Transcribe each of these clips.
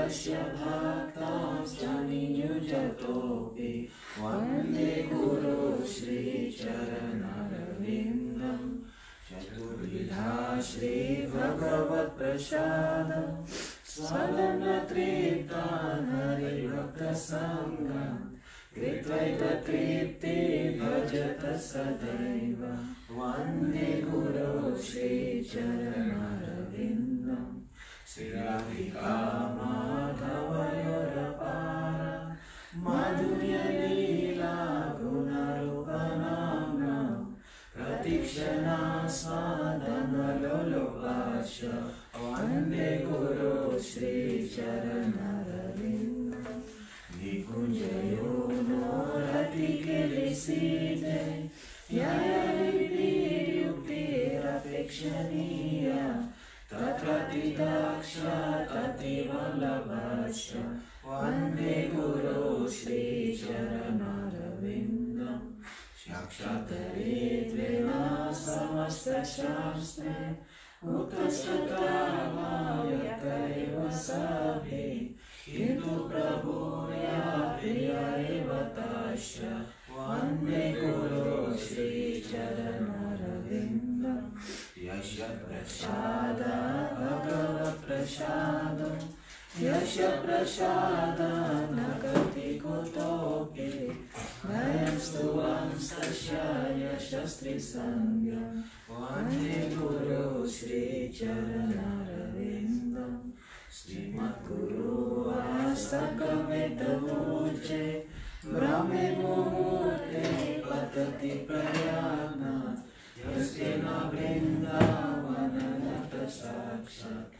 युक्तस्य भक्ताश्च नियुजतोऽपि वंदे गुरो श्रीचरणरविन्दम् चतुर्विधा श्रीभगवत्प्रसादं। सदनतृप्तान् हरिभक्तसङ्गम् कृत्वैकतृप्ते भजत सदैव। वंदे गुरो Sri Radhika Madhavaya. Шатаритвина самаста шастре, Уткашатава якаева сабхи, Хинду прабу я прия ева таща, Ванде гуру шри чарана равинда, Яша прашада, Бхагава прашада, गति कुतोऽपि वयं स्तुवं तस्य यशस्त्रिसंज्ञं वंदे गुरो श्रीचरणरविन्दम् श्रीमद्गुरु वास्तकवेदमूर्चे ब्रह्मे मुहूर्ते पतति प्रयाणात्। यस्य न वृन्दावननत साक्षात्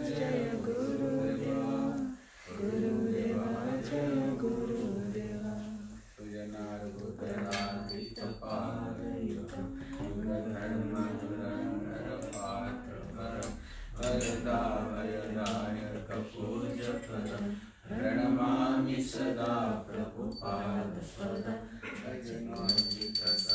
प्रणमामि सदा प्रभुपादपद रजनोदितसज्जनसङ्गपति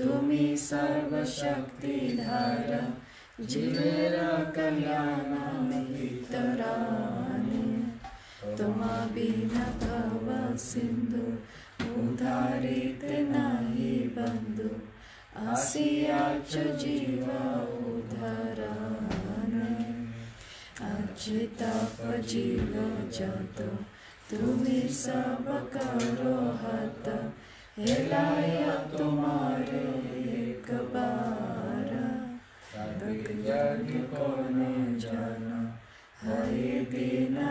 तुम्ही सर्वशक्तिधार जीवेरा कल्याण मित्राने तुम्हा बिना भव सिंधू उधारित नाही बंधू, आसियाच जीव उधाराने। अचिताप जीव जातो तुम्ही सब करो हाथ हेलाया तुम्हारे एक बार जग कोने जाना हरि बिना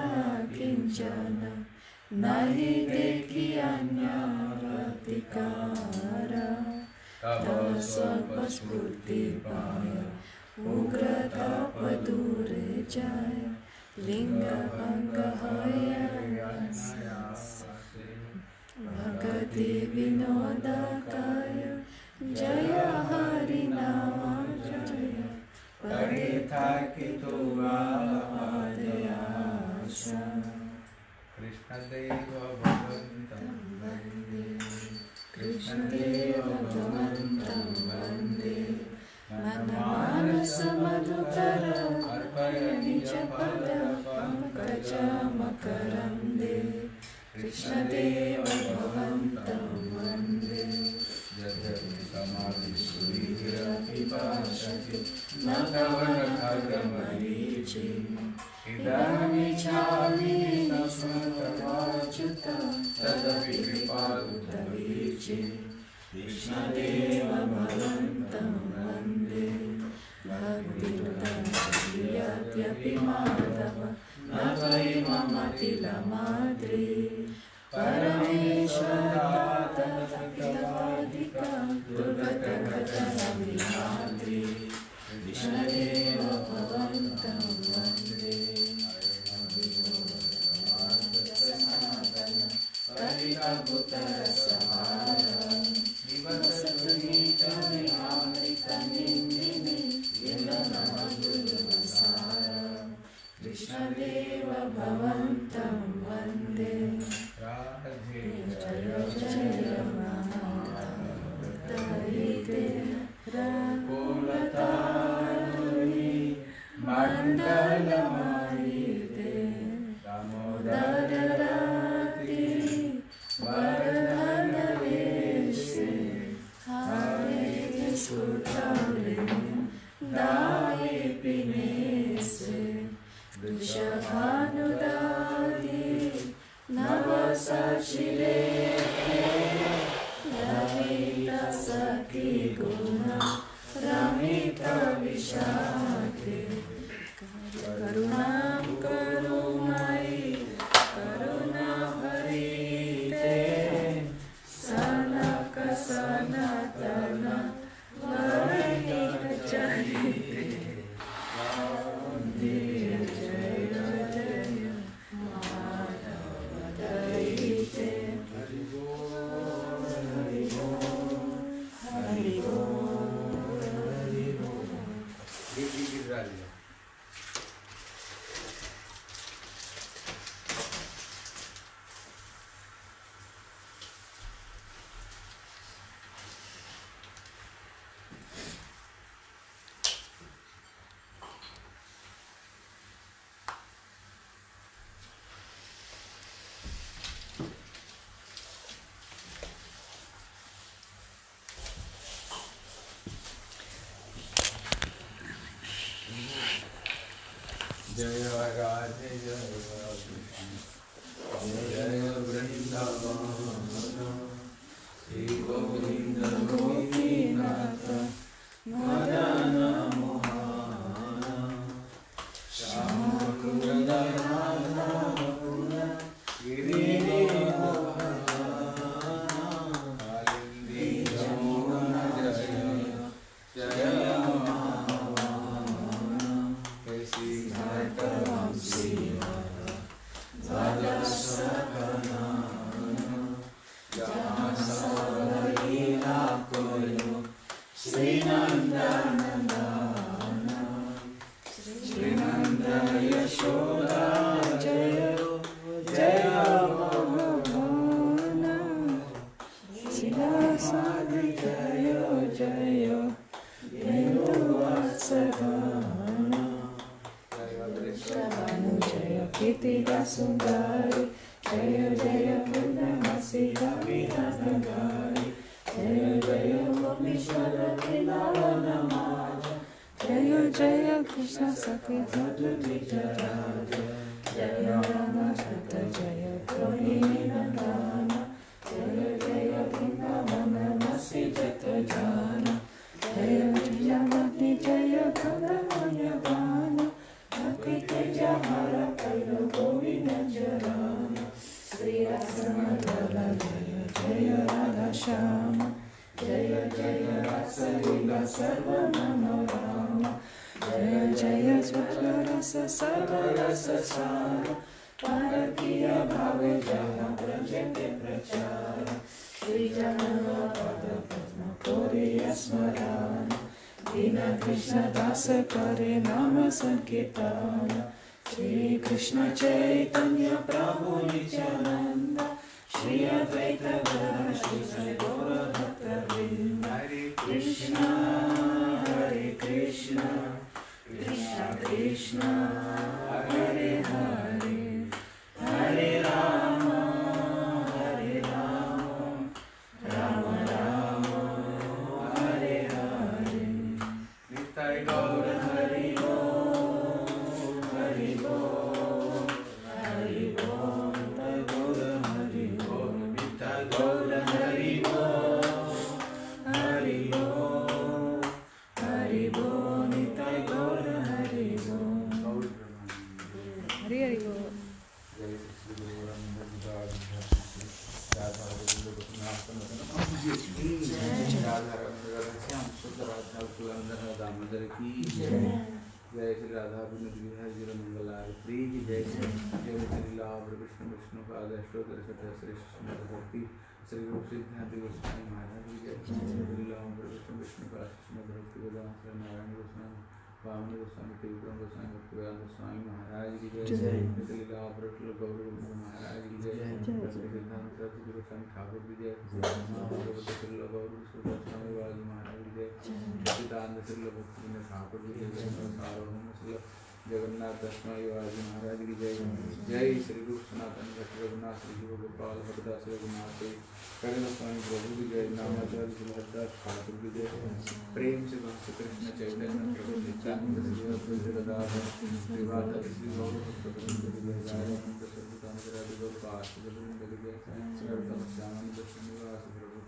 तव स्वल्प स्फूर्ति पाय उग्र तप दूर जाय लिंग भंग भगति विनोद कृपादुतवीचि कृष्णदेव भगवन्तं वंदे भक्तिरुदयत्यपि माधव न त्वयि मम तिलमाद्रि परमेश्वरादिका दुर्गतघटनविहाद्रि कृष्णदेव भगवन्तं जय राधे जय राधे। जय वृंदावन। श्री गोविंद शिलासाद जय जय हिंदुवत्सधान जय कृष्ण श्रवण जय कीर्तिदा सुंदरी जय जय पुण्यमसि कविरनगारि जय जय गोपीश्वर वृन्दावनमाज जय जय कृष्ण सखि जगद्विजराज जय राम दीन कृष्ण दास करे नाम संकीर्तन श्री कृष्ण चैतन्य प्रभु नित्यानंद श्री अद्वैत श्री गौर भक्त हरे कृष्ण हरे कृष्ण कृष्ण कृष्ण हरे राधा राधा श्याम राधा कुलंदर दामोदर की जय श्री राधा विनोद विहार जय जय श्री लाभ विष्णु विष्णु का अष्टोत्तर सत्य श्री भक्ति श्री रूप सिद्धांत गोस्वामी महाराज जय श्री लाभ कृष्ण विष्णु का कृष्ण भक्ति वेदांत श्री नारायण गोस्वामी वामन गोस्वामी त्रिविक्रम गोस्वामी भक्तिवेदांत गोस्वामी महाराज की जय। श्री लाभ गौरव महाराज की जय। सरस्वती गोस्वामी ठाकुर की जय। महाभगवत गौरव स्वामी वाली महाराज की जय। सिद्धांत श्रील भक्ति ठाकुर की जय। सार्वभौम श्री जगन्नाथ दशमाई वाली महाराज की जय जय श्री रूप सनातन भट्ट रघुनाथ श्री जीव गोपाल भट्टदास रघुनाथ करण स्वामी प्रभु की जय नामाचार्य श्री हरदास ठाकुर की जय प्रेम से भक्त कृष्ण चैतन्य प्रभु नित्यानंद श्री अद्वैत गदाधर श्री गौर गौर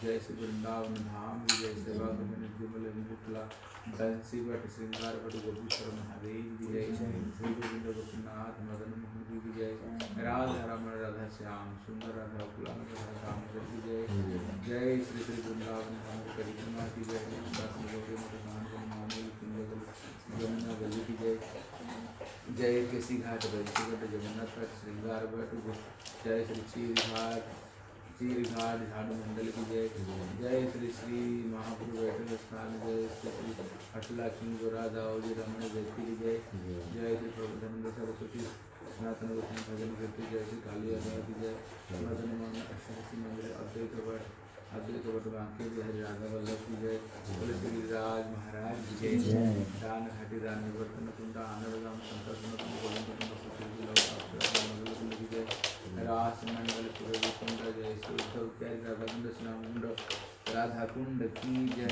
श्री वृंदावन धाम में निर्मल मुकुला बंसी भट्ट, श्रृंगार भट्ट, गोपीश्वर महादेव की जय श्री गोविंद गोपीनाथ, मदन मोहन जी की जय राधा रमण राधा श्याम, सुंदर राधा कुलाम राधा दामोदर की जय जय श्री श्री वृंदावन धाम परिक्रमा की जय यमुना गली की जय जय केसी घाट, बंसी भट्ट जगन्नाथ भट्ट श्रृंगार भट्ट जय श्री चीर घाट चीर घाट झाड़ू मंडल की जय। जय श्री श्री महाप्रभु वैष्णव स्थान जय श्री श्री अटला सिंह राधा जी रमण व्यक्ति की जय। जय श्री प्रबोधानंद सरस्वती सनातन गोस्वामी भजन कीर्ति जय श्री काली की जय। मदन मोहन अष्टमी मंदिर अद्वैत भट्ट अद्वैत भट्ट बांके जय। राधा वल्लभ की जय। बोले श्री गिरिराज महाराज की जय। दान घाटी दान निवर्तन कुंड आनंद राम कुंड गोविंद कुंड सुशील की जय। रास मंडल पुरवी कुंड जय श्री उद्धव इत्यादि राधा कुंड स्नान कुंड राधा कुंड की जय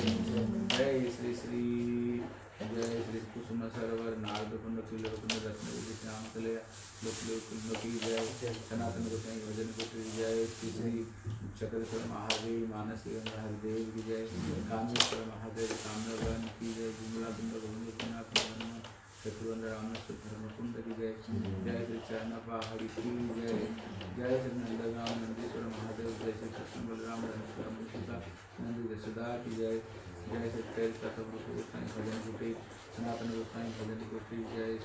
जय श्री श्री जय श्री कुसुम सरोवर नारद कुंड कुंड रत्न श्याम कुंड की जय सनातन गोसाई भजन की जय श्री श्री चक्रेश्वर महादेव मानस हरिदेव की जय कामेश्वर महादेव काम्यवन की जय जुमला कुंड गोविंदनाथ की जय श्री चरण पहाड़ी की जय जय श्री नंदगाम नंदीश्वर महादेव जय श्री कृष्ण बलराम यशोदा की जय जय श्री गोसाई भजन कुटी सनातन गोसाई भजन कुटी जय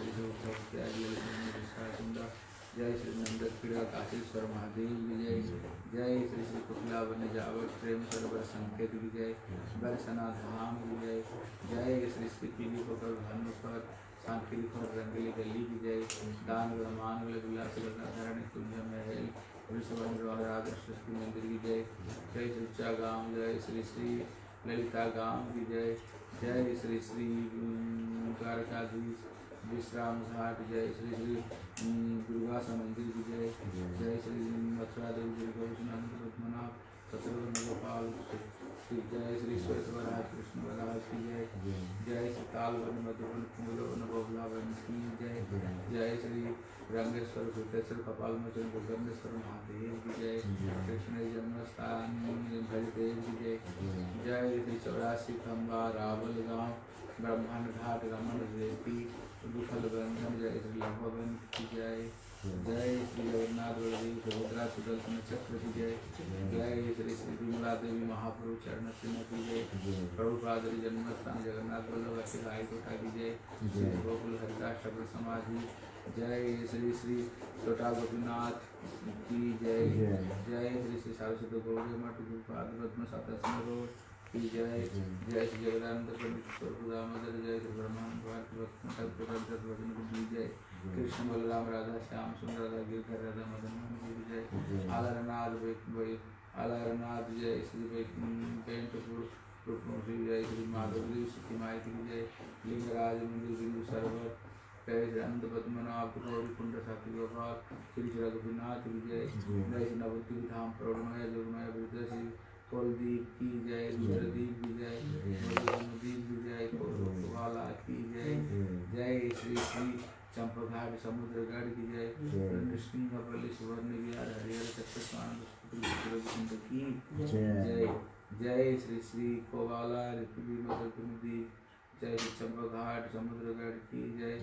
श्री नंद क्रीड़ा काशीश्वर महादेव की जय श्री श्री कुटला वन जावट प्रेम सरोवर संकेत की जय बरसना धाम की जय श्री श्री पीली पकड़ भानुकर सांकेली दान मान विलास धरण कुंज महल वृषभ आदर्श मंदिर की जय जय गाम जय श्री श्री ललिता गाम की जय जय श्री श्री द्वारकाधीश, विश्राम घाट जय श्री श्री दुर्गा मंदिर की जय जय श्री मथुरा देवी गौरनाथ पद्मनाभ शत्रुघ्न गोपाल जय श्री श्वेतवराज कृष्ण वराज की जय। जय श्री तालवन मधुवन कुंगलवन बबलावन की जय। जय श्री रंगेश्वर भूतेश्वर कपाल मोचन गोगंधेश्वर महादेव की जय। कृष्ण जन्मस्थान भजदेव की जय। जय श्री चौरासी खम्बा रावल गाँव ब्रह्मांड घाट रमन रेती दुखल बंधन जय श्री लभवन की जय श्री जगन्नाथ बलदेव सुभद्रा सुदर्शन चक्र की जय। जय श्री श्री विमला देवी महाप्रभु चरण सिंह की जय। प्रभुपाद जन्म स्थान जगन्नाथ वल्लभ सिलाई कोटा की जय। श्री गोकुल हरिदास शब्द समाधि। जय श्री श्री छोटा गोपीनाथ की जय। जय। श्री श्री सरस्वती गौरी मठ गुरुपाद पद्म सतस्म रोड की जय। जय श्री जगदानंद पंडित स्वरूप दामोदर जय श्री ब्रह्मांड भारत भक्त भजन की जय। कृष्ण बलराम राधा श्याम सुंदर राधा गिरधर राधा मदन मोहन जय आलरनाथ आलरनाथ जय श्री रूपमुखी जय श्री माधवदेव सुखी की जय लिंगराज मंदिर बिंदु सरोवर अनंत पद्मनाभ गौरी कुंड साथी गोपाल श्री श्री रघुनाथ की जय जय नवती धाम प्रौढ़मय जोगमय वृद्ध श्री कुलदीप की जय रुद्रदीप की जय मधुदीप की जय कौरवाला की जय जय श्री श्री चंपघाट समुद्रगढ़ की जय। कृष्ण का पल्ली सुवर्ण विहार हरिहर चक्र की जय। जय। श्री श्री कोवाला ऋतुवी मधुकुंदी जय। श्री चंपघाट समुद्रगढ़ की जय।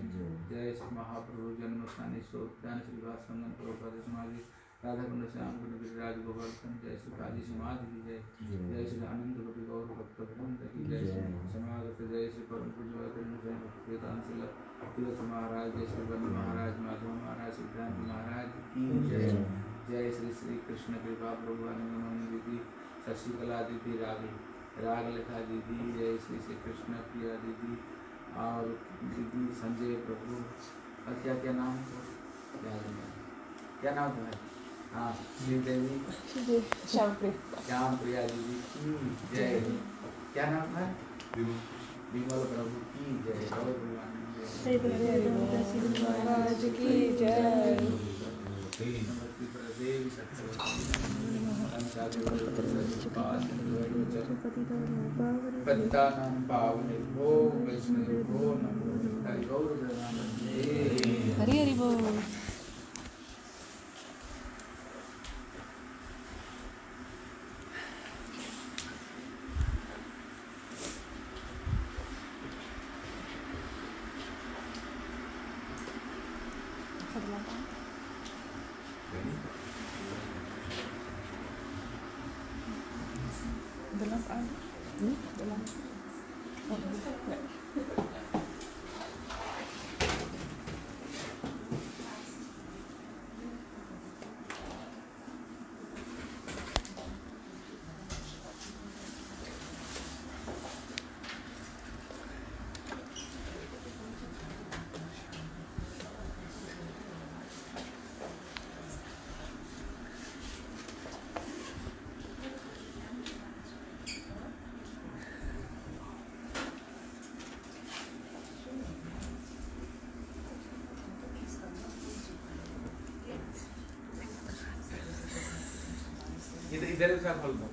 जय। श्री महाप्रभु जन्म स्थानी सोदान श्री भाषण प्रभुपद समाधि। राधा कुंड श्याम कुंड गिरिराज गोवर्धन जय श्री काली समाधि की जय। जय। श्री आनंद गोपी गौर भक्त वृंद की जय। समागत जय श्री परम पूज्य तीर्थ महाराज जय श्री बंद महाराज माधव महाराज सिद्धांत महाराज की जय। जय। श्री श्री कृष्ण कृपा प्रभु आनंद दीदी शशिकला दीदी राग राग लेखा दीदी जय श्री श्री कृष्ण प्रिया दीदी और दीदी संजय प्रभु। और क्या क्या नाम क्या नाम था हाँ श्रीदेवी श्याम प्रिया श्याम की। जय। क्या नाम था विमल प्रभु की जय। महाराज की जय पतितानां पावनेभ्यो वैष्णवेभ्यो नमो निताय हरि हरि बोल। is there is a